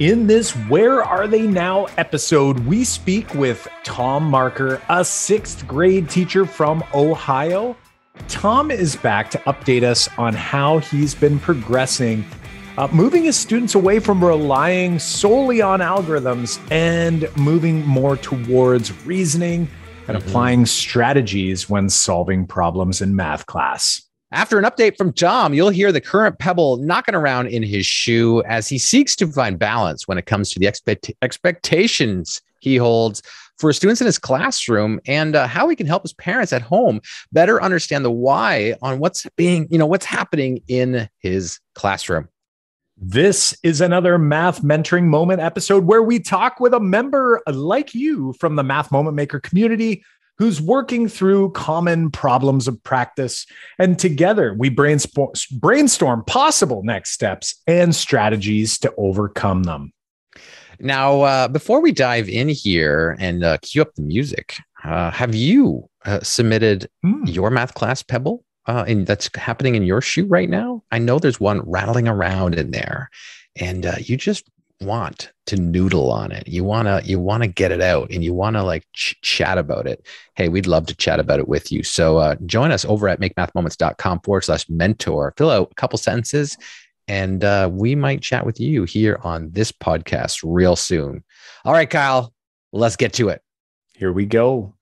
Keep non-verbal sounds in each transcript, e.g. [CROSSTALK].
In this Where Are They Now episode, we speak with Tom Marker, a sixth grade teacher from Ohio. Tom is back to update us on how he's been progressing, uh, moving his students away from relying solely on algorithms and moving more towards reasoning and mm-hmm. applying strategies when solving problems in math class. After an update from Tom, you'll hear the current pebble knocking around in his shoe as he seeks to find balance when it comes to the expect- expectations he holds for students in his classroom and uh, how he can help his parents at home better understand the why on what's being, you know, what's happening in his classroom. This is another Math Mentoring Moment episode where we talk with a member like you from the Math Moment Maker community who's working through common problems of practice. And together we brainstorm, brainstorm possible next steps and strategies to overcome them. Now, uh, before we dive in here and uh, cue up the music, uh, have you uh, submitted mm. your math class Pebble? Uh, and that's happening in your shoe right now. I know there's one rattling around in there, and uh, you just want to noodle on it. You want to you want to get it out and you want to like ch- chat about it. Hey, we'd love to chat about it with you. So uh, join us over at makemathmoments.com forward slash mentor. Fill out a couple sentences and uh, we might chat with you here on this podcast real soon. All right, Kyle, let's get to it. Here we go.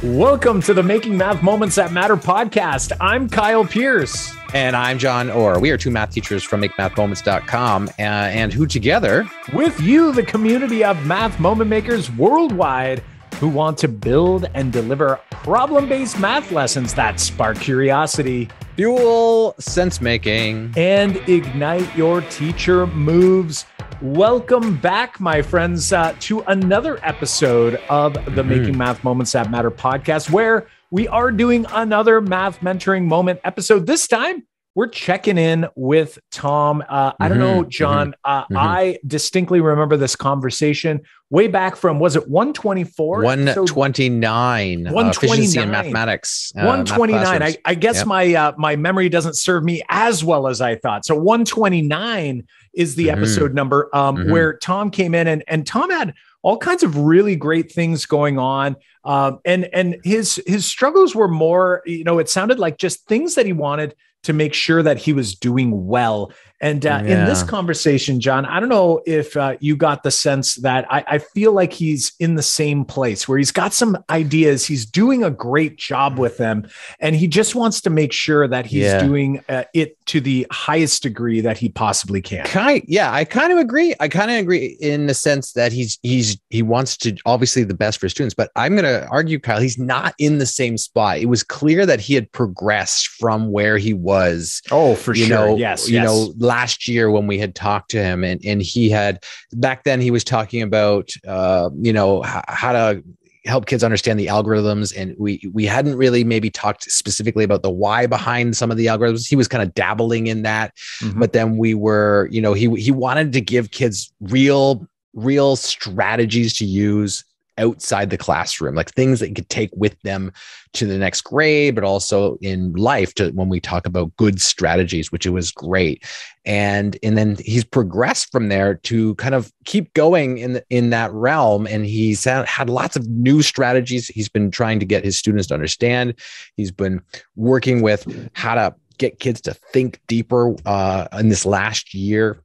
Welcome to the Making Math Moments That Matter podcast. I'm Kyle Pearce. And I'm Jon Orr. We are two math teachers from MakeMathMoments.com uh, and who together, with you, the community of math moment makers worldwide who want to build and deliver problem based math lessons that spark curiosity, fuel sense making, and ignite your teacher moves. Welcome back, my friends, uh, to another episode of the mm-hmm. Making Math Moments That Matter podcast, where we are doing another math mentoring moment episode. This time, we're checking in with Tom. Uh, I don't know, mm-hmm. Jon. Mm-hmm. Uh, mm-hmm. I distinctly remember this conversation way back from was it 124? 129. So, 129 uh, in mathematics. Uh, 129. I, I, guess yep. my uh, my memory doesn't serve me as well as I thought. So 129 is the mm-hmm. episode number um, mm-hmm. where Tom came in and and Tom had all kinds of really great things going on. Um, and and his his struggles were more, you know, it sounded like just things that he wanted to make sure that he was doing well. And uh, yeah. in this conversation, Jon, I don't know if uh, you got the sense that I, I, feel like he's in the same place where he's got some ideas. He's doing a great job with them, and he just wants to make sure that he's yeah. doing uh, it to the highest degree that he possibly can. Kind, yeah, I kind of agree. I kind of agree in the sense that he's he's he wants to obviously the best for his students, but I'm going to argue, Kyle, he's not in the same spot. It was clear that he had progressed from where he was. Oh, for you sure. Know, yes, you yes. know last year when we had talked to him and, and he had back then he was talking about uh, you know h- how to help kids understand the algorithms and we we hadn't really maybe talked specifically about the why behind some of the algorithms he was kind of dabbling in that mm-hmm. but then we were you know he he wanted to give kids real real strategies to use outside the classroom, like things that you could take with them to the next grade, but also in life to when we talk about good strategies, which it was great. And and then he's progressed from there to kind of keep going in the, in that realm. And he's had, lots of new strategies. He's been trying to get his students to understand. He's been working with how to get kids to think deeper uh, in this last year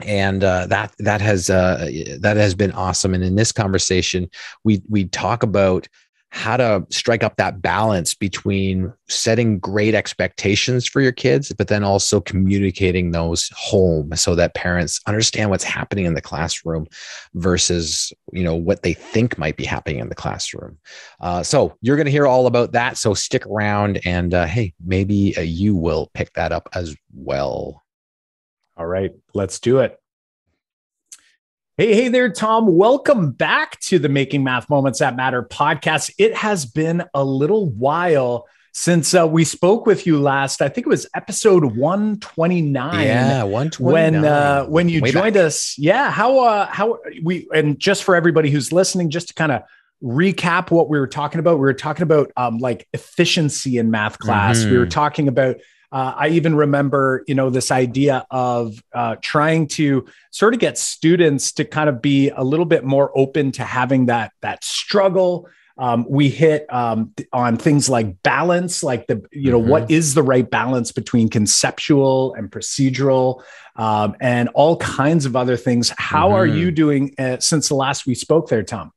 and uh, that that has uh, that has been awesome. And in this conversation, we we talk about how to strike up that balance between setting great expectations for your kids, but then also communicating those home so that parents understand what's happening in the classroom versus you know what they think might be happening in the classroom. Uh, so you're going to hear all about that. So stick around, and uh, hey, maybe uh, you will pick that up as well. All right, let's do it. Hey, hey there, Tom. Welcome back to the Making Math Moments That Matter podcast. It has been a little while since uh, we spoke with you last. I think it was episode 129. Yeah, 129. When uh, when you Way joined back. us. Yeah, how uh how we and just for everybody who's listening, just to kind of recap what we were talking about, we were talking about um like efficiency in math class. Mm-hmm. We were talking about Uh, I even remember, you know, this idea of uh, trying to sort of get students to kind of be a little bit more open to having that that struggle. Um, we hit um, on things like balance, like the, you know, mm-hmm. what is the right balance between conceptual and procedural, um, and all kinds of other things. How mm-hmm. are you doing uh, since the last we spoke there, Tom?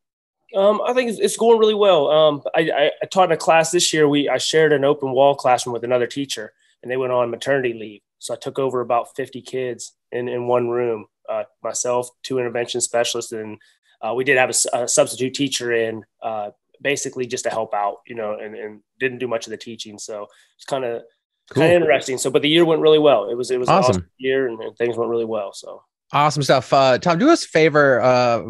Um, I think it's, going really well. Um, I, I, taught a class this year. We I shared an open wall classroom with another teacher, and they went on maternity leave. So I took over about 50 kids in, in one room, uh, myself, two intervention specialists, and uh, we did have a, a substitute teacher in uh, basically just to help out, you know, and, and didn't do much of the teaching. So it's kind of cool. kind of interesting. So, but the year went really well. It was it was awesome, awesome year, and, and, things went really well. So. Awesome stuff. Uh, Tom, do us a favor. Uh,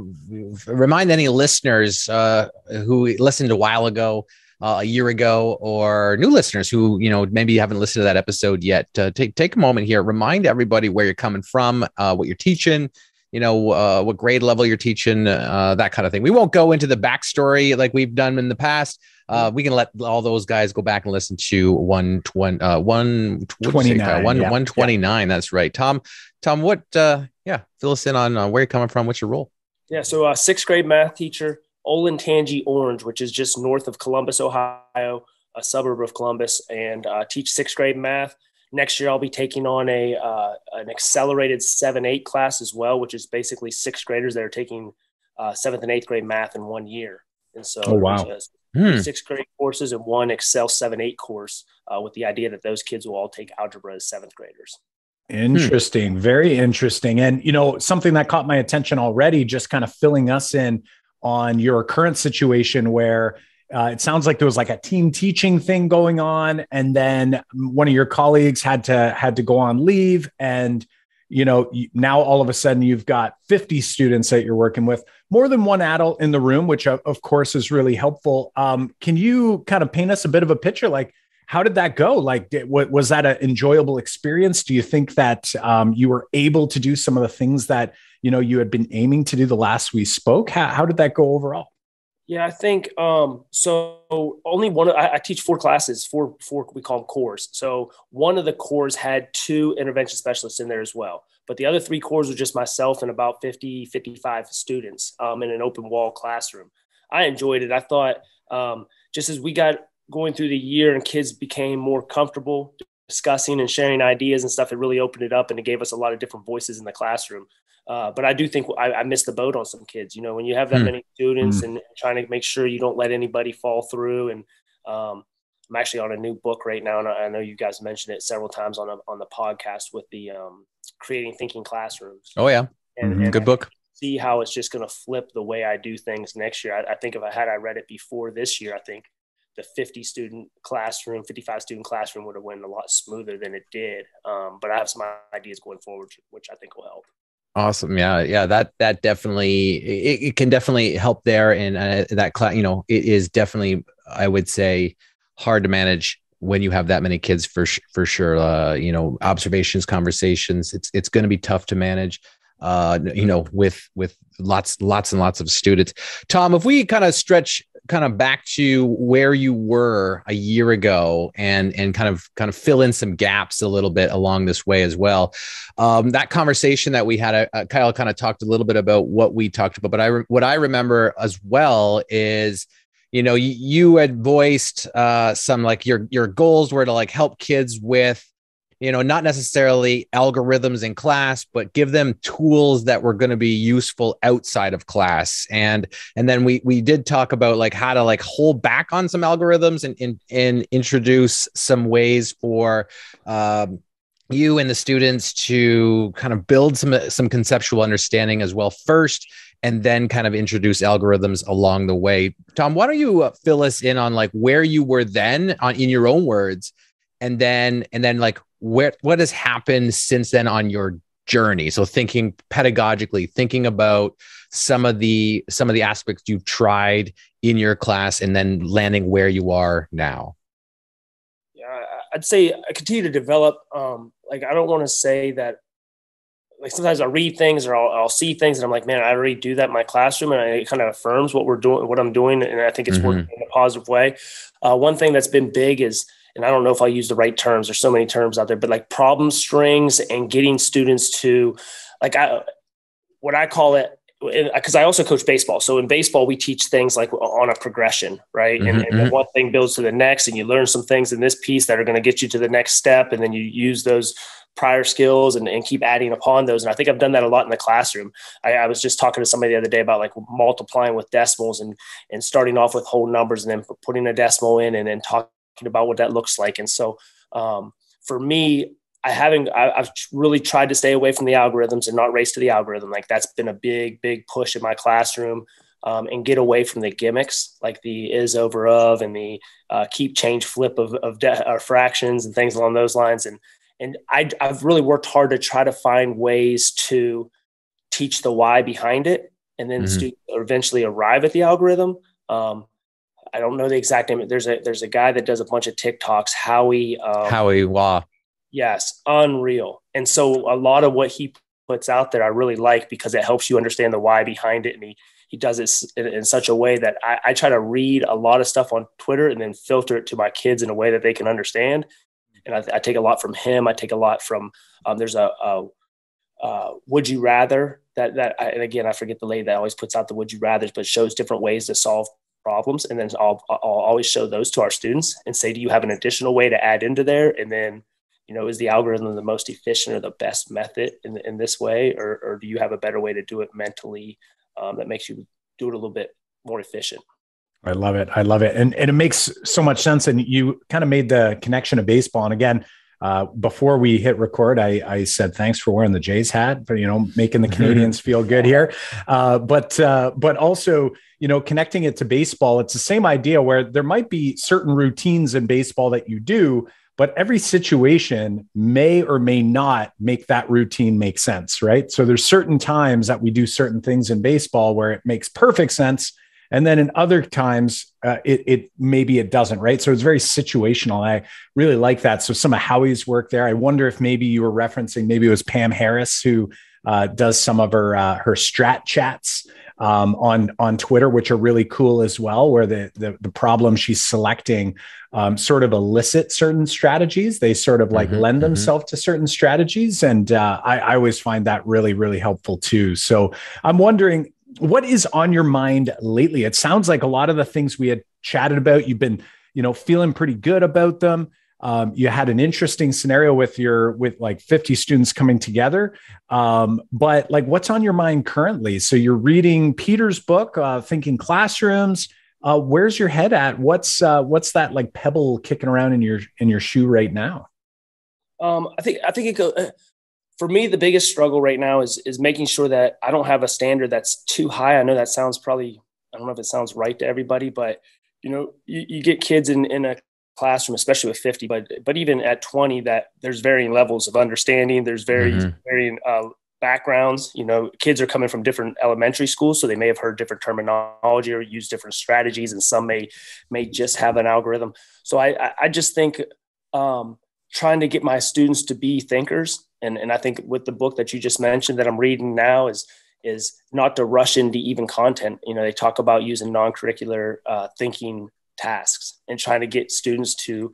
remind any listeners uh, who listened a while ago uh, a year ago or new listeners who you know maybe haven't listened to that episode yet uh, take take a moment here remind everybody where you're coming from uh, what you're teaching you know uh, what grade level you're teaching uh, that kind of thing. We won't go into the backstory like we've done in the past. Uh, we can let all those guys go back and listen to 120 uh, 129 1, yeah. 129 yeah. that's right. Tom tom what uh yeah fill us in on uh, where you're coming from what's your role? Yeah so uh, sixth grade math teacher Olentangy Orange, which is just north of Columbus, Ohio, a suburb of Columbus, and uh, teach sixth grade math. Next year, I'll be taking on a uh, an accelerated seven eight class as well, which is basically sixth graders that are taking uh, seventh and eighth grade math in one year. And so, oh wow, hmm. sixth grade courses and one Excel seven eight course, uh, with the idea that those kids will all take algebra as seventh graders. Interesting, hmm. very interesting. And you know, something that caught my attention already, just kind of filling us in on your current situation where uh, it sounds like there was like a team teaching thing going on and then one of your colleagues had to had to go on leave and you know now all of a sudden you've got 50 students that you're working with more than one adult in the room which of course is really helpful. Um, can you kind of paint us a bit of a picture? Like how did that go? Like did, was that an enjoyable experience? Do you think that um, you were able to do some of the things that you know you had been aiming to do the last we spoke. How, how did that go overall? Yeah i think um, so only one I, I, teach four classes four four we call them cores. So one of the cores had two intervention specialists in there as well but the other three cores were just myself and about 50 55 students um, in an open wall classroom. I enjoyed it. I thought um, just as we got going through the year and kids became more comfortable discussing and sharing ideas and stuff, it really opened it up and it gave us a lot of different voices in the classroom. Uh, but I do think I, I, missed the boat on some kids. You know, when you have that mm. many students mm. and, trying to make sure you don't let anybody fall through. And um, I'm actually on a new book right now, and I know you guys mentioned it several times on a, on the podcast with the um, creating thinking classrooms. Oh yeah, and, mm-hmm. and good book. See how it's just going to flip the way I do things next year. I, I think if I had I read it before this year, I think the 50 student classroom, 55 student classroom would have went a lot smoother than it did. Um, but I have some ideas going forward, which I think will help. Awesome. Yeah. Yeah. That, that definitely, it, it can definitely help there. And uh, that class, you know, it is definitely, I would say, hard to manage when you have that many kids for, for sure. Uh, you know, observations, conversations, it's, it's going to be tough to manage uh, you know, with with lots lots and lots of students. Tom, if we kind of stretch kind of back to where you were a year ago and and kind of kind of fill in some gaps a little bit along this way as well. Um, that conversation that we had, uh, uh Kyle kind of talked a little bit about what we talked about, but I re- what I remember as well is you know you, you had voiced uh, some like your your goals were to like help kids with you know, not necessarily algorithms in class, but give them tools that were going to be useful outside of class. And and then we we did talk about like how to like hold back on some algorithms and and, and introduce some ways for um, you and the students to kind of build some some conceptual understanding as well first and then kind of introduce algorithms along the way tom why don't you uh, fill us in on like where you were then on in your own words and then and then like where what has happened since then on your journey? So thinking pedagogically thinking about some of the some of the aspects you've tried in your class and then landing where you are now. Yeah i'd say i continue to develop um like i don't want to say that like sometimes i read things or I'll, I'll, see things and i'm like man i already do that in my classroom and it kind of affirms what we're doing what i'm doing and i think it's mm-hmm. working in a positive way. Uh, one thing that's been big is and I don't know if I'll use the right terms. There's so many terms out there, but like problem strings and getting students to like I what I call it because I also coach baseball. So in baseball, we teach things like on a progression, right? Mm-hmm, and, and mm-hmm. one thing builds to the next, and you learn some things in this piece that are going to get you to the next step, and then you use those prior skills and, and keep adding upon those. And I think I've done that a lot in the classroom. I, I, was just talking to somebody the other day about like multiplying with decimals and and starting off with whole numbers and then putting a decimal in and then talking about what that looks like. And so um, for me, I haven't, I, have really tried to stay away from the algorithms and not race to the algorithm. Like that's been a big, big push in my classroom um, and get away from the gimmicks like the is over of and the uh, keep change flip of, of de- fractions and things along those lines. And, and I, I've really worked hard to try to find ways to teach the why behind it and then mm-hmm. students eventually arrive at the algorithm. Um, I don't know the exact name. There's a there's a guy that does a bunch of TikToks, Howie. Um, Howie Hua. Yes, unreal. And so a lot of what he puts out there, I really like because it helps you understand the why behind it, and he he does it in, in such a way that I, I, try to read a lot of stuff on Twitter and then filter it to my kids in a way that they can understand. And I, I take a lot from him. I take a lot from um, there's a, a uh, would you rather that that I, and again I forget the lady that always puts out the would you rather, but shows different ways to solve problems and then I'll, I'll always show those to our students and say do you have an additional way to add into there and then you know is the algorithm the most efficient or the best method in, in this way or, or do you have a better way to do it mentally um, that makes you do it a little bit more efficient I love it. I love it. And, and it makes so much sense. And you kind of made the connection of baseball. And again, uh, before we hit record, I, I, said thanks for wearing the Jays hat, for you know making the [LAUGHS] Canadians feel good here. Uh, but uh, but also you know connecting it to baseball, it's the same idea where there might be certain routines in baseball that you do, but every situation may or may not make that routine make sense, right? So there's certain times that we do certain things in baseball where it makes perfect sense and then in other times uh, it, it maybe it doesn't right so it's very situational i really like that so some of howie's work there i wonder if maybe you were referencing maybe it was pam harris who uh, does some of her uh, her strat chats um, on on Twitter, which are really cool as well, where the the, the problem she's selecting um, sort of elicit certain strategies. They sort of like mm-hmm, lend mm-hmm. themselves to certain strategies, and uh, I, I always find that really really helpful too. So I'm wondering, what is on your mind lately? It sounds like a lot of the things we had chatted about, you've been, you know, feeling pretty good about them. Um, you had an interesting scenario with your with like 50 students coming together. Um, but like what's on your mind currently? So you're reading peter's book uh, thinking classrooms. Uh, where's your head at? What's uh, what's that like pebble kicking around in your in your shoe right now? Um, i think i think it uh, for me, the biggest struggle right now is is making sure that I don't have a standard that's too high. I know that sounds probably I don't know if it sounds right to everybody, but you know, you, you get kids in in a classroom, especially with 50, but but even at 20, that there's varying levels of understanding. There's very mm-hmm. varying uh, backgrounds. You know, kids are coming from different elementary schools, so they may have heard different terminology or use different strategies, and some may may just have an algorithm. So I I just think um, trying to get my students to be thinkers and and I think with the book that you just mentioned that I'm reading now is is not to rush into even content. You know, they talk about using non-curricular uh, thinking tasks and trying to get students to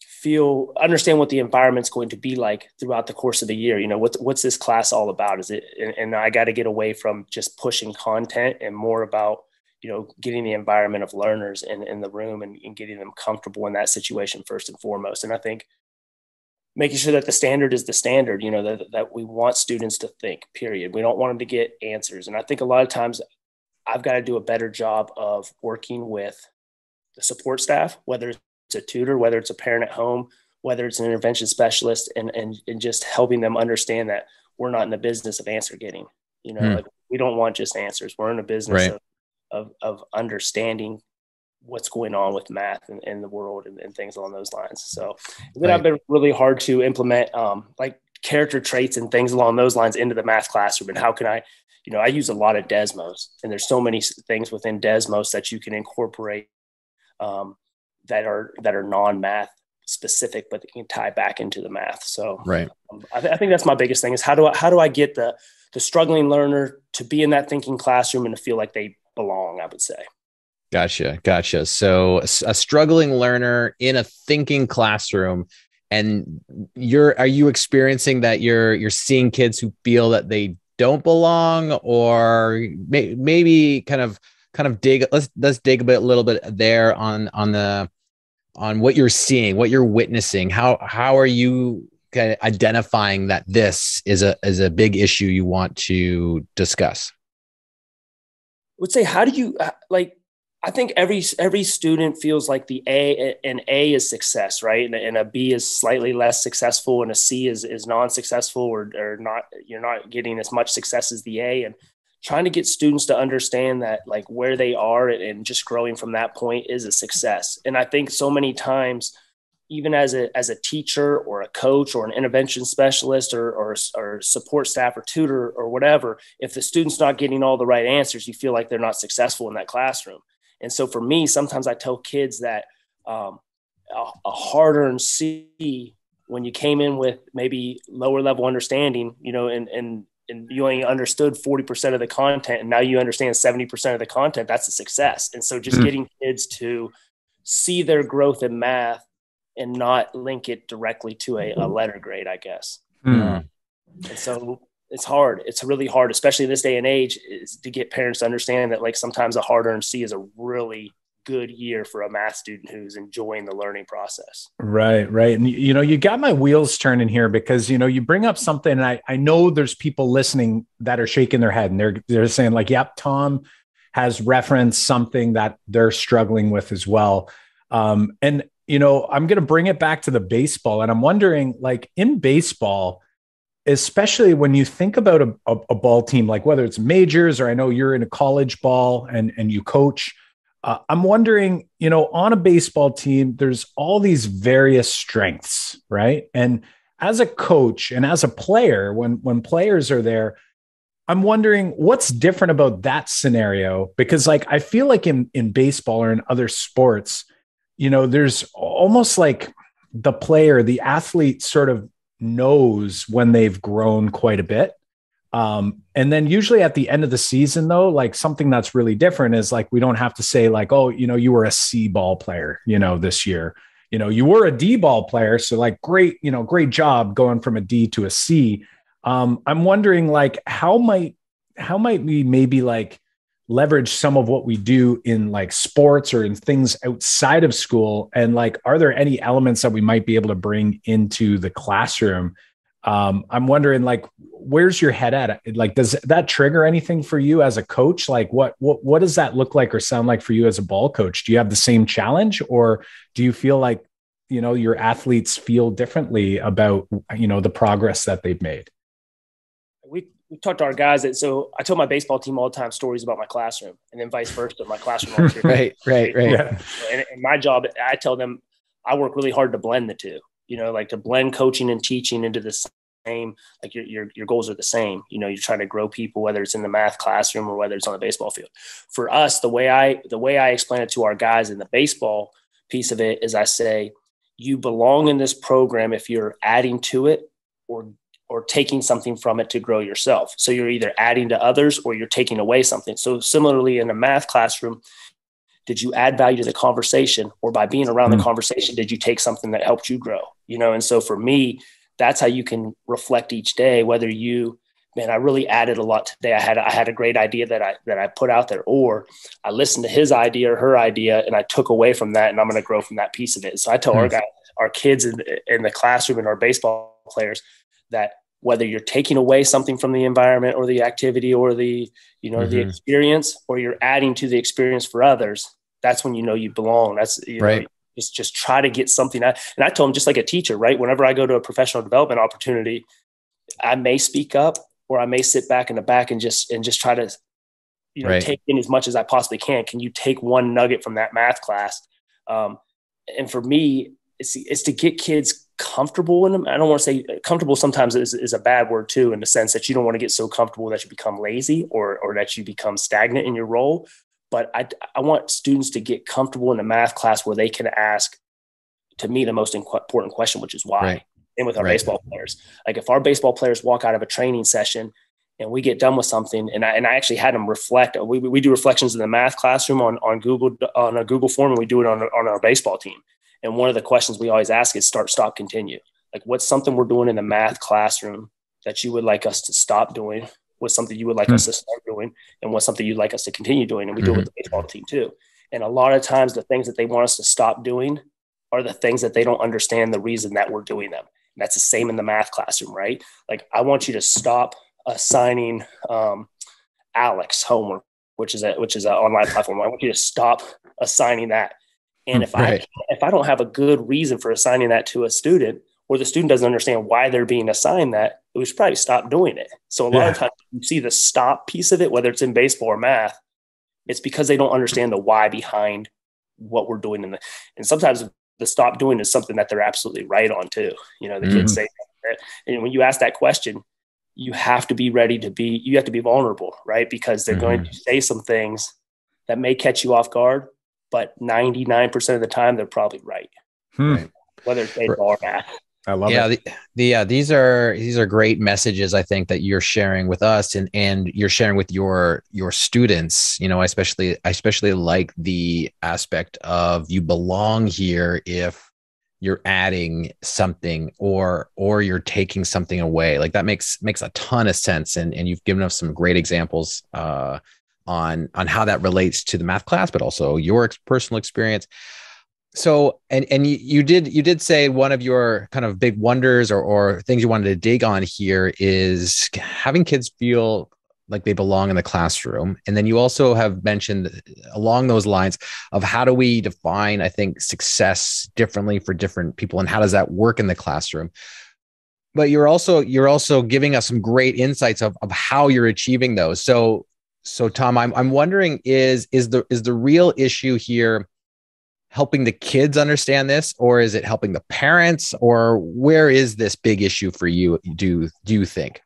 feel understand what the environment's going to be like throughout the course of the year. You know, what's what's this class all about? Is it and, and I got to get away from just pushing content and more about you know getting the environment of learners in, in the room and, and getting them comfortable in that situation first and foremost. And I think making sure that the standard is the standard you know that, that we want students to think period we don't want them to get answers and i think a lot of times i've got to do a better job of working with the support staff whether it's a tutor whether it's a parent at home whether it's an intervention specialist and and, and just helping them understand that we're not in the business of answer getting you know hmm. like we don't want just answers we're in a business right. of, of, of understanding what's going on with math in, in the world and, and, things along those lines. So then right. I've been really hard to implement um, like character traits and things along those lines into the math classroom. And how can I, you know, I use a lot of Desmos and there's so many things within Desmos that you can incorporate um, that are, that are non-math specific, but they can tie back into the math. So right. Um, I, th- I think that's my biggest thing is how do I, how do I get the, the struggling learner to be in that thinking classroom and to feel like they belong, I would say. Gotcha. Gotcha. So a struggling learner in a thinking classroom and you're are you experiencing that you're you're seeing kids who feel that they don't belong or may, maybe kind of kind of dig let's let's dig a bit a little bit there on on the on what you're seeing what you're witnessing how how are you kind of identifying that this is a is a big issue you want to discuss I would say how do you like I think every every student feels like the A and A is success, right? And, and, a B is slightly less successful, and a C is is non-successful or or not. You're not getting as much success as the A, and trying to get students to understand that like where they are and just growing from that point is a success. And I think so many times, even as a as a teacher or a coach or an intervention specialist or or, or support staff or tutor or whatever, if the student's not getting all the right answers, you feel like they're not successful in that classroom and so for me, sometimes I tell kids that um, a, a hard earned C when you came in with maybe lower level understanding, you know, and, and, and you only understood 40% of the content and now you understand 70% of the content, that's a success. And so just mm-hmm. getting kids to see their growth in math and not link it directly to a, a letter grade, I guess. Mm-hmm. and so it's hard. It's really hard, especially this day and age, is to get parents to understand that like sometimes a hard earned C is a really good year for a math student who's enjoying the learning process. Right, right. And you know, you got my wheels turning here because you know, you bring up something and I I know there's people listening that are shaking their head and they're they're saying like, "Yep, Tom has referenced something that they're struggling with as well." Um and you know, I'm going to bring it back to the baseball and I'm wondering like in baseball, especially when you think about a, a, a, ball team, like whether it's majors or I know you're in a college ball and, and you coach. Uh, I'm wondering, you know, on a baseball team, there's all these various strengths, right? And as a coach and as a player, when when players are there, I'm wondering what's different about that scenario because, like, I feel like in in baseball or in other sports, you know, there's almost like the player, the athlete, sort of knows when they've grown quite a bit. Um, and then usually at the end of the season, though, like something that's really different is like we don't have to say, like, oh, you know, you were a C ball player, you know, this year. You know, you were a D ball player. So, like, great, you know, great job going from a D to a C. Um, I'm wondering, like, how might how might we maybe like leverage some of what we do in like sports or in things outside of school? And like are there any elements that we might be able to bring into the classroom? Um, i'm wondering like where's your head at? Like does that trigger anything for you as a coach? Like what what what does that look like or sound like for you as a ball coach? Do you have the same challenge or do you feel like you know your athletes feel differently about you know the progress that they've made we talked to our guys that so I tell my baseball team all the time stories about my classroom and then vice versa. My classroom. [LAUGHS] right, right, right. Yeah. And, and, my job, I tell them I work really hard to blend the two, you know, like to blend coaching and teaching into the same, like your, your, your goals are the same. You know, you're trying to grow people, whether it's in the math classroom or whether it's on the baseball field. For us, the way I, the way I explain it to our guys in the baseball piece of it is I say, you belong in this program if you're adding to it or or taking something from it to grow yourself. So you're either adding to others or you're taking away something. So similarly in a math classroom, did you add value to the conversation or by being around mm-hmm. the mm. conversation did you take something that helped you grow? You know, and so for me, that's how you can reflect each day whether you man, I really added a lot today. I had I had a great idea that I that I put out there, or I listened to his idea or her idea, and I took away from that, and I'm going to grow from that piece of it. So I tell mm-hmm. our mm. guys, our kids in, in the classroom and our baseball players that whether you're taking away something from the environment or the activity or the you know mm-hmm. the experience or you're adding to the experience for others that's when you know you belong. That's you right. know, just just try to get something. Out and i told him just like a teacher right? Whenever i go to a professional development opportunity i may speak up or i may sit back in the back and just and just try to you know right. take in as much as i possibly can. Can you take one nugget from that math class? Um, and for me it's, it's to get kids comfortable in them. I don't want to say uh, comfortable sometimes is, is a bad word too, in the sense that you don't want to get so comfortable that you become lazy or, or that you become stagnant in your role. But I, I want students to get comfortable in a math class where they can ask, to me, the most important question, which is why. Right. And with our right. baseball players, like if our baseball players walk out of a training session and we get done with something and I, and I actually had them reflect we, we do reflections in the math classroom on, on google on a google form and we do it on, on our baseball team and one of the questions we always ask is start stop continue like what's something we're doing in the math classroom that you would like us to stop doing what's something you would like mm-hmm. us to start doing and what's something you'd like us to continue doing and we mm-hmm. do it with the baseball team too and a lot of times the things that they want us to stop doing are the things that they don't understand the reason that we're doing them and that's the same in the math classroom right like i want you to stop assigning um, ALEKS homework, which is a which is an online platform. I want you to stop assigning that. And if right. I if I don't have a good reason for assigning that to a student, or the student doesn't understand why they're being assigned that, we should probably stop doing it. So a lot yeah. of times you see the stop piece of it, whether it's in baseball or math, it's because they don't understand the why behind what we're doing. In the, and sometimes the stop doing is something that they're absolutely right on too. You know, the mm-hmm. kids say, and when you ask that question, you have to be ready to be you have to be vulnerable right because they're mm-hmm. going to say some things that may catch you off guard but 99% of the time they're probably right, hmm. right? whether it's baseball or math I love yeah, it. The, the yeah, these are these are great messages I think that you're sharing with us and and you're sharing with your your students. You know, I especially I especially like the aspect of you belong here if you're adding something or or you're taking something away like that makes makes a ton of sense and and you've given us some great examples uh, on on how that relates to the math class but also your personal experience so and and you, you did you did say one of your kind of big wonders or or things you wanted to dig on here is having kids feel like they belong in the classroom. And then you also have mentioned along those lines of how do we define, I think, success differently for different people and how does that work in the classroom? But you're also you're also giving us some great insights of, of how you're achieving those. So so Tom, I'm I'm wondering is is the is the real issue here helping the kids understand this or is it helping the parents or where is this big issue for you do do you think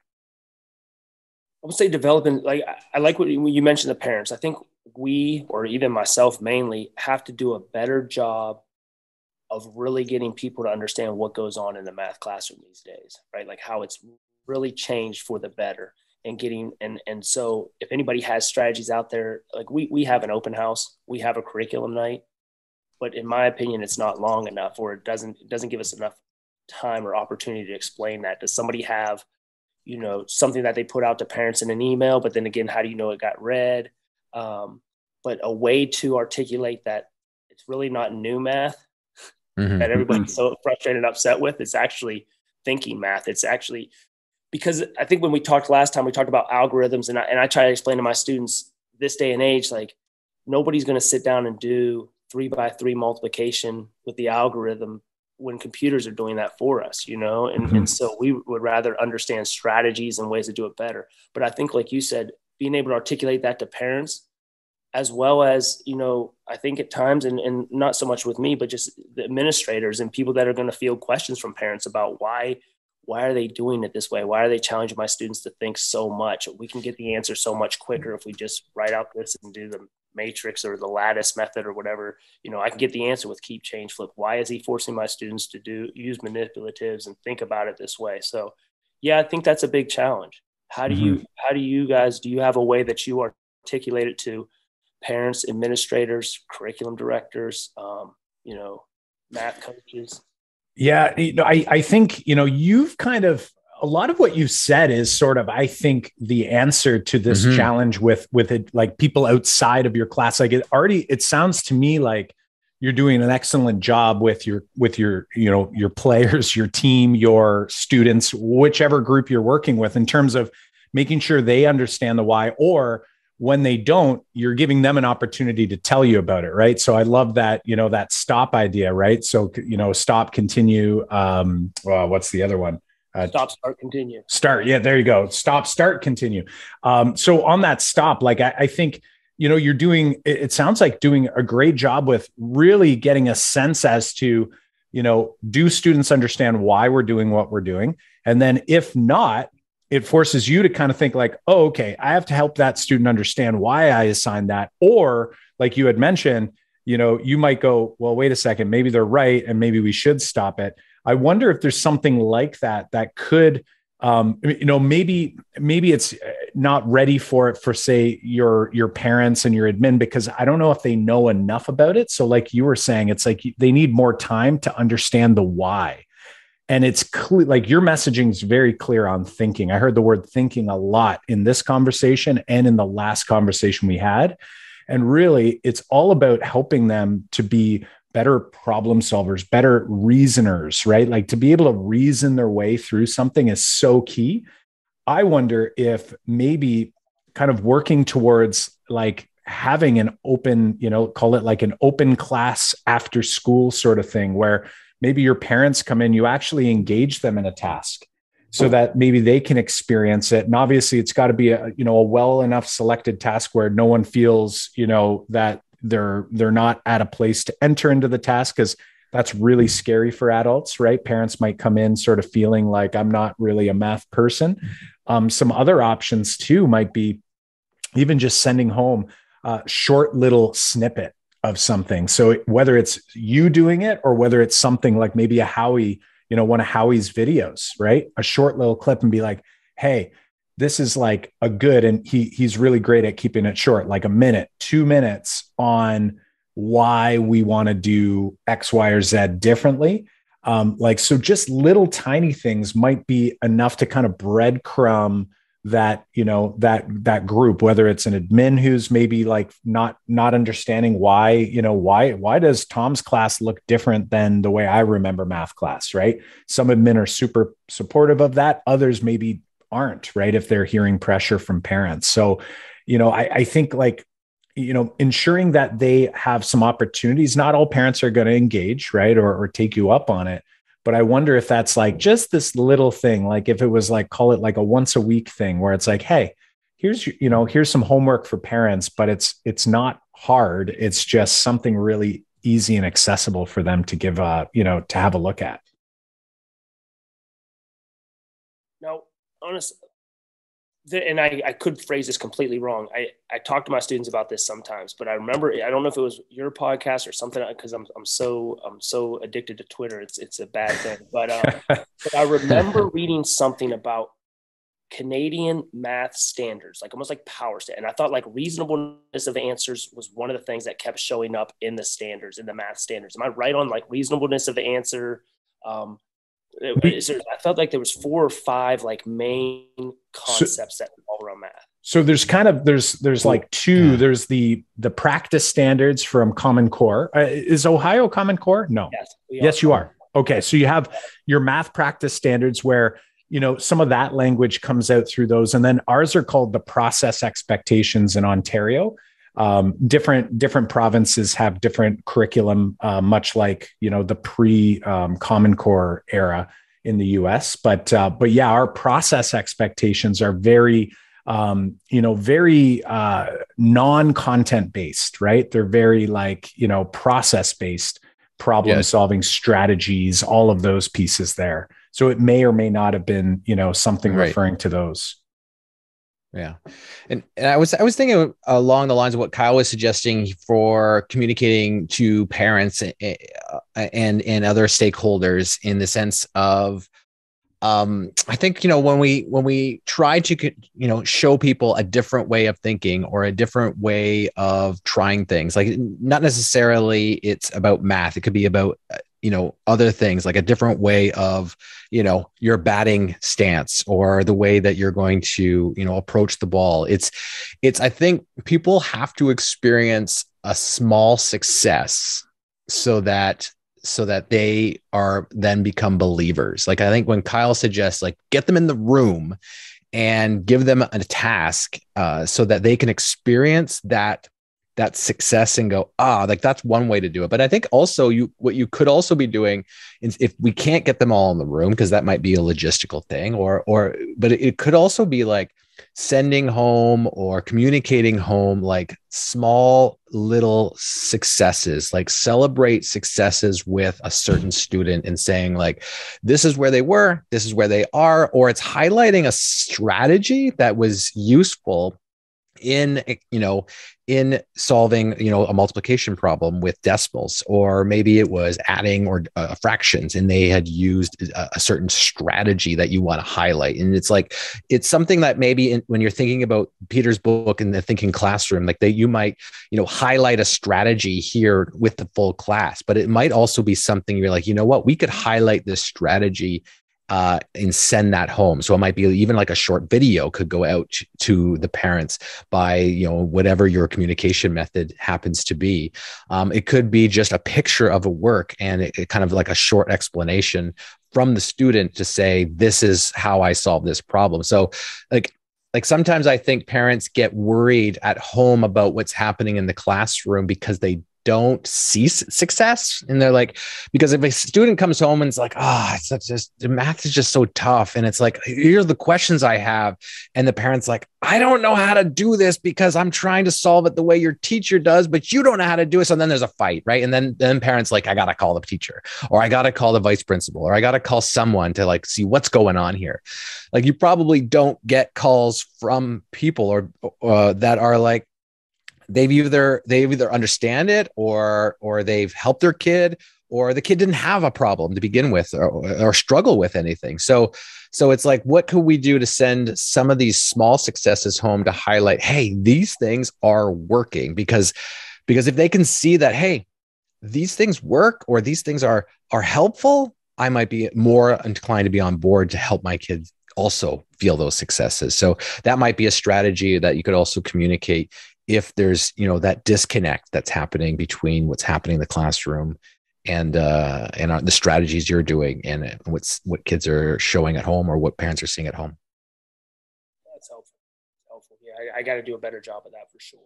I would say developing like I like what you mentioned the parents. I think we or even myself mainly have to do a better job of really getting people to understand what goes on in the math classroom these days, right? Like how it's really changed for the better and getting and and so if anybody has strategies out there, like we we have an open house, we have a curriculum night, but in my opinion, it's not long enough or it doesn't it doesn't give us enough time or opportunity to explain that. Does somebody have you know something that they put out to parents in an email but then again how do you know it got read um, but a way to articulate that it's really not new math mm-hmm. that everybody's so frustrated and upset with it's actually thinking math it's actually because i think when we talked last time we talked about algorithms and I, and I try to explain to my students this day and age like nobody's going to sit down and do three by three multiplication with the algorithm when computers are doing that for us, you know? And, mm-hmm. and so we would rather understand strategies and ways to do it better. But I think, like you said, being able to articulate that to parents, as well as, you know, I think at times, and, and not so much with me, but just the administrators and people that are going to field questions from parents about why, why are they doing it this way? Why are they challenging my students to think so much? We can get the answer so much quicker if we just write out this and do the matrix or the lattice method or whatever, you know, I can get the answer with keep change flip. Why is he forcing my students to do use manipulatives and think about it this way? So yeah, I think that's a big challenge. How do mm-hmm. you how do you guys do you have a way that you articulate it to parents, administrators, curriculum directors, um, you know, math coaches? Yeah, you know, I, I think, you know, you've kind of a lot of what you've said is sort of i think the answer to this mm-hmm. challenge with with it like people outside of your class like it already it sounds to me like you're doing an excellent job with your with your you know your players [LAUGHS] your team your students whichever group you're working with in terms of making sure they understand the why or when they don't you're giving them an opportunity to tell you about it right so i love that you know that stop idea right so you know stop continue um well, what's the other one uh, stop, start, continue. Start. Yeah, there you go. Stop, start, continue. Um, so on that stop, like I, I think, you know, you're doing, it, it sounds like doing a great job with really getting a sense as to, you know, do students understand why we're doing what we're doing? And then if not, it forces you to kind of think like, oh, okay, I have to help that student understand why I assigned that. Or like you had mentioned, you know, you might go, well, wait a second, maybe they're right. And maybe we should stop it. I wonder if there's something like that that could um, you know, maybe maybe it's uh, not ready for it for say your your parents and your admin because I don't know if they know enough about it. So, like you were saying, it's like they need more time to understand the why. And it's clear, like your messaging is very clear on thinking. I heard the word thinking a lot in this conversation and in the last conversation we had. And really, it's all about helping them to be better problem solvers, better reasoners, right? Like to be able to reason their way through something is so key. I wonder if maybe kind of working towards like having an open, you know, call it like an open class after school sort of thing where maybe your parents come in, you actually engage them in a task so that maybe they can experience it. And obviously it's got to be a you know a well enough selected task where no one feels you know that they're they're not at a place to enter into the task because that's really scary for adults right? Parents might come in sort of feeling like i'm not really a math person. Um, some other options too might be even just sending home a short little snippet of something. So whether it's you doing it or whether it's something like maybe a howie you know one of howie's videos right? A short little clip and be like hey this is like a good and he he's really great at keeping it short like a minute two minutes on why we want to do x y or z differently. Um, like so just little tiny things might be enough to kind of breadcrumb that you know that that group whether it's an admin who's maybe like not not understanding why you know why why does tom's class look different than the way i remember math class right? Some admin are super supportive of that. Others maybe aren't right? If they're hearing pressure from parents. So you know I, I think like you know ensuring that they have some opportunities not all parents are going to engage right? Or, or take you up on it but i wonder if that's like just this little thing like if it was like call it like a once a week thing where it's like hey here's you know here's some homework for parents but it's it's not hard. It's just something really easy and accessible for them to give a you know to have a look at. Honest, and I, I could phrase this completely wrong. I, I talk to my students about this sometimes, but I remember I don't know if it was your podcast or something because I'm I'm so I'm so addicted to Twitter. It's it's a bad thing. But, uh, [LAUGHS] but I remember reading something about Canadian math standards, like almost like power stat. And I thought like reasonableness of answers was one of the things that kept showing up in the standards, in the math standards. Am I right on like reasonableness of the answer? Um, I felt like there was four or five like main concepts so, that revolve around math. So there's kind of there's there's like two. Yeah. There's the the practice standards from Common Core. Uh, is Ohio Common Core? No. Yes. Yes, you are. Okay, so you have your math practice standards where you know some of that language comes out through those, and then ours are called the process expectations in Ontario um, different different provinces have different curriculum, uh, much like you know the pre um, Common Core era in the U.S. But uh, but yeah, our process expectations are very um, you know very uh, non-content based, right? They're very like you know process based problem yes. solving strategies, all of those pieces there. So it may or may not have been you know something right. referring to those. Yeah, and, and I was I was thinking along the lines of what Kyle was suggesting for communicating to parents and and, and other stakeholders in the sense of um, I think you know when we when we try to you know show people a different way of thinking or a different way of trying things, like not necessarily it's about math. It could be about uh, you know other things like a different way of you know your batting stance or the way that you're going to you know approach the ball. It's it's i think people have to experience a small success so that so that they are then become believers. Like i think when kyle suggests like get them in the room and give them a task uh, so that they can experience that that success and go ah like that's one way to do it. But i think also you what you could also be doing is if we can't get them all in the room because that might be a logistical thing or or but it could also be like sending home or communicating home like small little successes like celebrate successes with a certain student and saying like this is where they were this is where they are or it's highlighting a strategy that was useful in you know in solving you know a multiplication problem with decimals or maybe it was adding or uh, fractions and they had used a, a, certain strategy that you want to highlight. And it's like it's something that maybe in, when you're thinking about peter's book and the thinking classroom like that you might you know highlight a strategy here with the full class but it might also be something you're like you know what? We could highlight this strategy uh, and send that home. So it might be even like a short video could go out to the parents by you know whatever your communication method happens to be. Um, it could be just a picture of a work and it, it kind of like a short explanation from the student to say this is how I solve this problem. So like like sometimes I think parents get worried at home about what's happening in the classroom because they don't see success. And they're like because if a student comes home and it's like oh it's just math is just so tough. And it's like here's the questions i have. And the parents like i don't know how to do this because i'm trying to solve it the way your teacher does but you don't know how to do it. So then there's a fight right? And then then parents like i gotta call the teacher or i gotta call the vice principal or i gotta call someone to like see what's going on here. Like you probably don't get calls from people or uh, that are like they've either they've either understand it or or they've helped their kid or the kid didn't have a problem to begin with or, or struggle with anything. So so it's like what could we do to send some of these small successes home to highlight hey these things are working? Because because if they can see that hey these things work or these things are are helpful i might be more inclined to be on board to help my kids also feel those successes. So that might be a strategy that you could also communicate if there's you know that disconnect that's happening between what's happening in the classroom and uh and uh, the strategies you're doing and what's what kids are showing at home or what parents are seeing at home that's helpful helpful yeah i, I got to do a better job of that for sure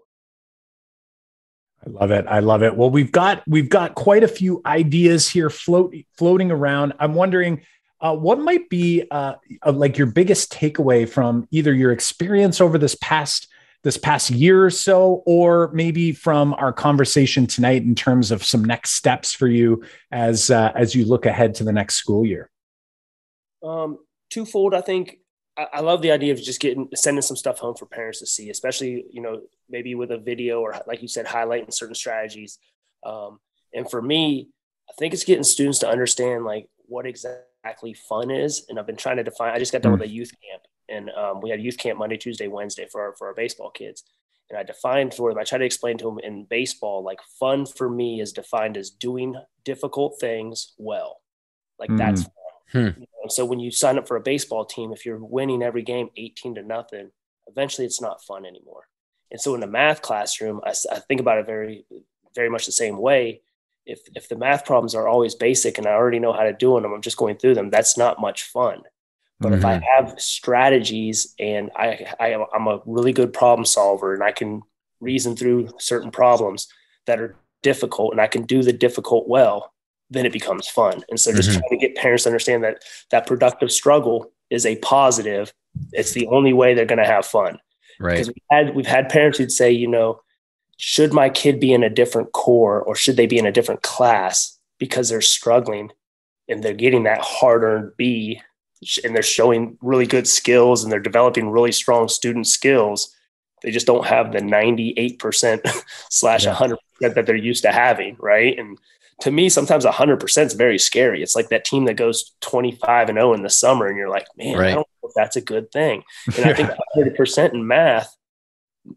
I love it. I love it. Well, we've got we've got quite a few ideas here float floating around. I'm wondering uh, what might be uh, like your biggest takeaway from either your experience over this past this past year or so, or maybe from our conversation tonight in terms of some next steps for you as uh, as you look ahead to the next school year? Um, twofold, I think. I, I love the idea of just getting sending some stuff home for parents to see, especially you know maybe with a video or like you said, highlighting certain strategies. Um, and for me, I think it's getting students to understand like what exactly fun is. And I've been trying to define. I just got done mm. with a youth camp, and um, we had youth camp Monday, Tuesday, Wednesday for our, for our baseball kids. And I defined for them, I try to explain to them in baseball, like fun for me is defined as doing difficult things well. Like mm. that's fun. Hmm. You know? So when you sign up for a baseball team, if you're winning every game 18 to nothing, eventually it's not fun anymore. And so in the math classroom, I, I think about it very, very much the same way. If, if the math problems are always basic and I already know how to do them, I'm just going through them, that's not much fun. But mm-hmm. if I mm-hmm. have strategies and I, I I'm a really good problem solver and I can reason through certain problems that are difficult and I can do the difficult well, then it becomes fun. And so just mm-hmm. trying to get parents to understand that that productive struggle is a positive. It's the only way they're going to have fun. Right. Because we had we've had parents who'd say, you know, should my kid be in a different core or should they be in a different class because they're struggling and they're getting that hard earned B and they're showing really good skills and they're developing really strong student skills. They just don't have the 98% [LAUGHS] slash 100% that they're used to having. Right. And to me, sometimes 100% is very scary. It's like that team that goes 25 and 0 in the summer, and you're like, man, right. I don't know if that's a good thing. And I [LAUGHS] think 100% in math,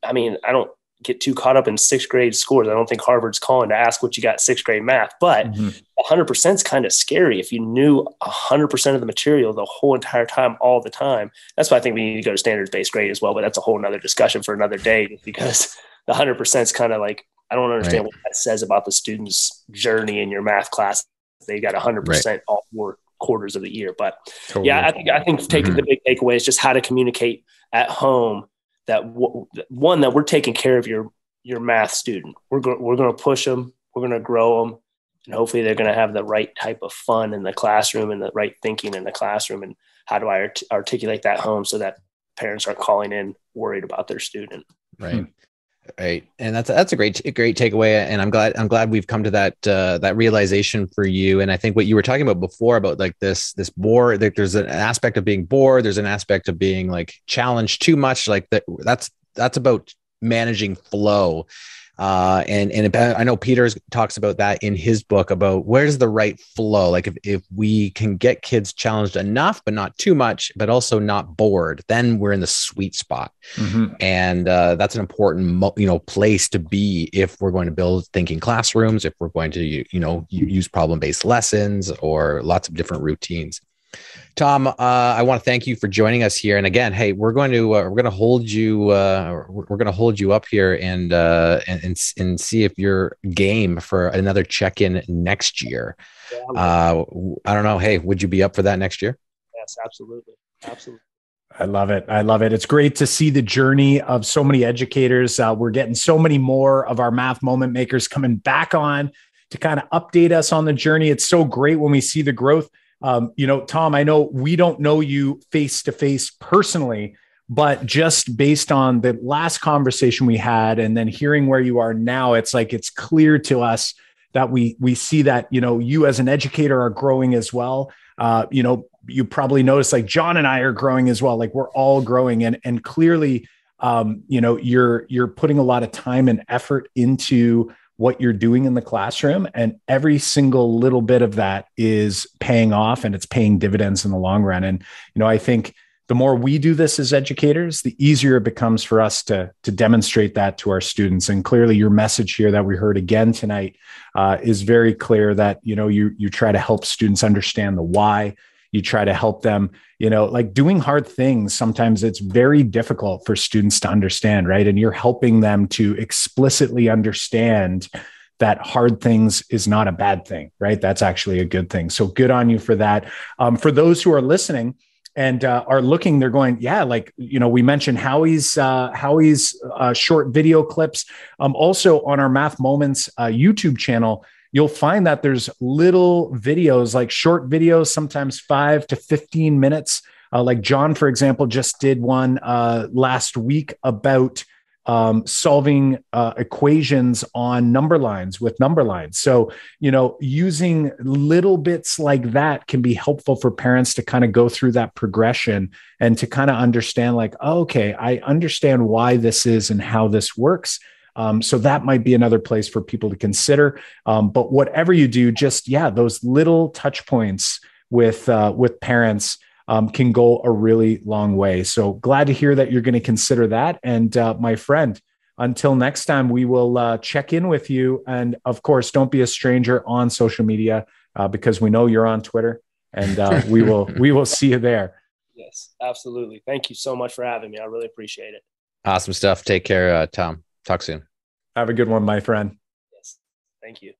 I mean, I don't get too caught up in sixth grade scores. I don't think Harvard's calling to ask what you got sixth grade math, but mm-hmm. 100% is kind of scary if you knew 100% of the material the whole entire time, all the time. That's why I think we need to go to standards based grade as well, but that's a whole nother discussion for another day because the 100% is kind of like, I don't understand right. what that says about the student's journey in your math class. They got 100% right. all four quarters of the year. But totally. yeah, I think, I think taking mm-hmm. the big takeaway is just how to communicate at home that w- one that we're taking care of your your math student. We're go- we're going to push them. We're going to grow them, and hopefully they're going to have the right type of fun in the classroom and the right thinking in the classroom. And how do I art- articulate that home so that parents aren't calling in worried about their student? Right. Hmm. Right, and that's that's a great great takeaway, and I'm glad I'm glad we've come to that uh, that realization for you. And I think what you were talking about before about like this this bore, like there's an aspect of being bored, there's an aspect of being like challenged too much. Like that that's that's about managing flow uh, and and I know Peters talks about that in his book about where's the right flow. Like if, if we can get kids challenged enough, but not too much, but also not bored, then we're in the sweet spot. Mm-hmm. And uh, that's an important you know place to be if we're going to build thinking classrooms, if we're going to you know use problem based lessons or lots of different routines. Tom, uh, I want to thank you for joining us here. And again, hey, we're going to uh, we're going to hold you uh, we're going to hold you up here and, uh, and, and and see if you're game for another check in next year. Uh, I don't know. Hey, would you be up for that next year? Yes, absolutely, absolutely. I love it. I love it. It's great to see the journey of so many educators. Uh, we're getting so many more of our math moment makers coming back on to kind of update us on the journey. It's so great when we see the growth um, you know, Tom, I know we don't know you face to face personally, but just based on the last conversation we had and then hearing where you are now, it's like it's clear to us that we we see that you know you as an educator are growing as well. Uh, you know, you probably notice like Jon and I are growing as well. Like we're all growing, and and clearly, um, you know, you're you're putting a lot of time and effort into what you're doing in the classroom. And every single little bit of that is paying off and it's paying dividends in the long run. And, you know, I think the more we do this as educators, the easier it becomes for us to, to demonstrate that to our students. And clearly your message here that we heard again tonight uh, is very clear that, you know, you, you try to help students understand the why, you try to help them you know like doing hard things sometimes it's very difficult for students to understand right? And you're helping them to explicitly understand that hard things is not a bad thing right? That's actually a good thing. So good on you for that. Um, for those who are listening and uh, are looking they're going yeah like you know we mentioned Howie's uh, Howie's uh, short video clips. Um, also on our math moments uh, youtube channel you'll find that there's little videos, like short videos, sometimes five to 15 minutes. Uh, like Jon, for example, just did one uh, last week about um, solving uh, equations on number lines with number lines. So, you know, using little bits like that can be helpful for parents to kind of go through that progression and to kind of understand, like, oh, okay, I understand why this is and how this works. Um, so that might be another place for people to consider. Um, but whatever you do, just yeah, those little touch points with uh, with parents um, can go a really long way. So glad to hear that you're going to consider that. And uh, my friend, until next time, we will uh, check in with you. And of course, don't be a stranger on social media uh, because we know you're on Twitter, and uh, we will [LAUGHS] we will see you there. Yes, absolutely. Thank you so much for having me. I really appreciate it. Awesome stuff. Take care, uh, Tom. Talk soon. Have a good one, my friend. Yes. Thank you.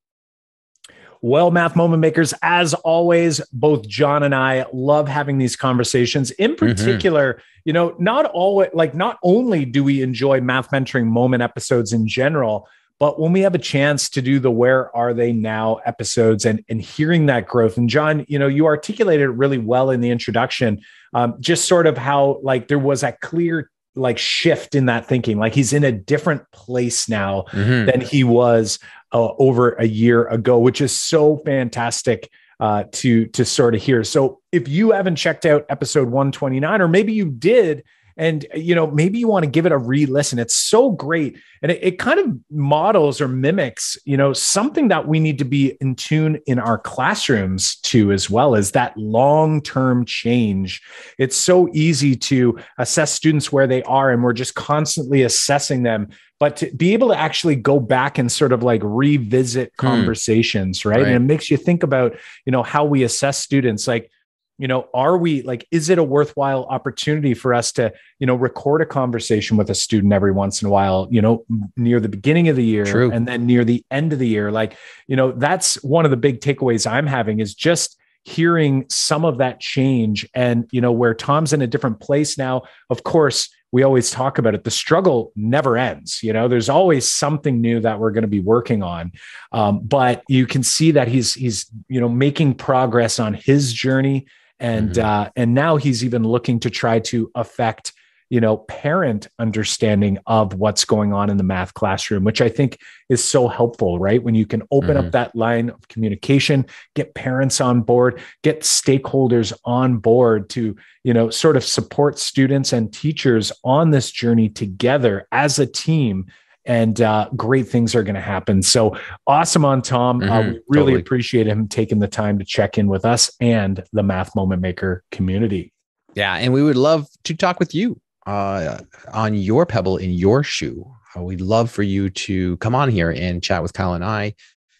Well, math moment makers, as always, both Jon and I love having these conversations. In mm-hmm. particular, mm-hmm. you know, not always like not only do we enjoy math mentoring moment episodes in general, but when we have a chance to do the where are they now episodes and, and hearing that growth. And Jon, you know, you articulated it really well in the introduction, um, just sort of how like there was a clear like shift in that thinking. Like he's in a different place now mm-hmm. than he was uh, over a year ago, which is so fantastic uh, to to sort of hear. So if you haven't checked out episode 129, or maybe you did and you know maybe you want to give it a re-listen. It's so great. And it, it, kind of models or mimics you know something that we need to be in tune in our classrooms to as well as that long-term change. It's so easy to assess students where they are and we're just constantly assessing them but to be able to actually go back and sort of like revisit hmm. conversations right? right. and it makes you think about you know how we assess students. Like you know are we like is it a worthwhile opportunity for us to you know record a conversation with a student every once in a while you know near the beginning of the year True. and then near the end of the year like you know that's one of the big takeaways i'm having is just hearing some of that change and you know where tom's in a different place now of course we always talk about it the struggle never ends you know there's always something new that we're going to be working on um, but you can see that he's he's you know making progress on his journey and mm-hmm. uh, and now he's even looking to try to affect you know, parent understanding of what's going on in the math classroom, which I think is so helpful, right? When you can open mm-hmm. up that line of communication, get parents on board, get stakeholders on board to, you know, sort of support students and teachers on this journey together as a team and uh, great things are going to happen. So awesome on Tom. Uh, mm-hmm, uh, we really totally. appreciate him taking the time to check in with us and the Math Moment Maker community. Yeah, and we would love to talk with you uh, on your pebble in your shoe. Uh, we'd love for you to come on here and chat with Kyle and I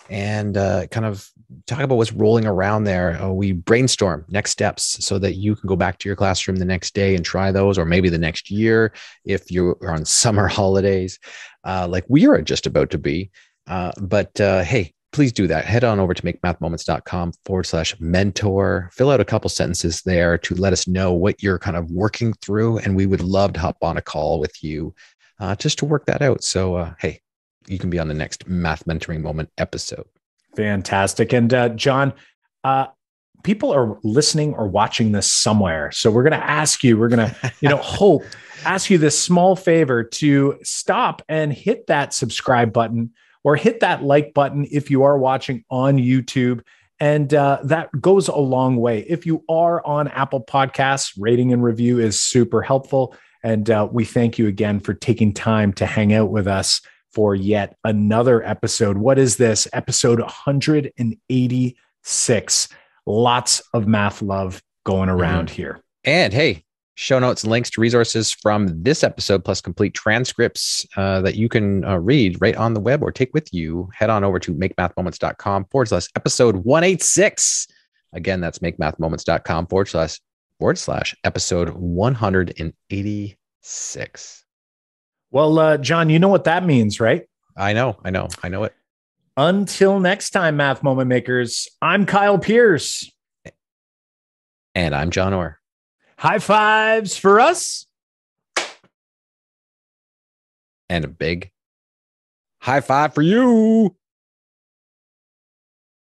and uh, kind of talk about what's rolling around there. Uh, we brainstorm next steps so that you can go back to your classroom the next day and try those, or maybe the next year if you're on summer [LAUGHS] holidays, uh, like we are just about to be. Uh, but uh, hey, please do that. Head on over to makemathmoments.com forward slash mentor. Fill out a couple sentences there to let us know what you're kind of working through. And we would love to hop on a call with you uh, just to work that out. So, uh, hey, you can be on the next Math Mentoring Moment episode. Fantastic. And uh, Jon, uh, people are listening or watching this somewhere. So we're going to ask you, we're going to, you know, [LAUGHS] hope, ask you this small favor to stop and hit that subscribe button or hit that like button if you are watching on YouTube. And uh, that goes a long way. If you are on Apple Podcasts, rating and review is super helpful. And uh, we thank you again for taking time to hang out with us for yet another episode. What is this? Episode 186. Lots of math love going around mm-hmm. here. And hey, show notes links to resources from this episode, plus complete transcripts uh, that you can uh, read right on the web or take with you. Head on over to makemathmoments.com forward slash episode 186. Again, that's makemathmoments.com forward slash forward slash episode 186. Well, uh, Jon, you know what that means, right? I know, I know, I know it. Until next time, Math Moment Makers, I'm Kyle Pearce. And I'm Jon Orr. High fives for us. And a big high five for you.